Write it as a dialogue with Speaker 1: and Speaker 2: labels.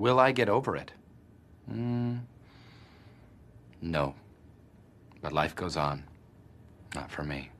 Speaker 1: Will I get over it? Mm, no. But life goes on. Not for me.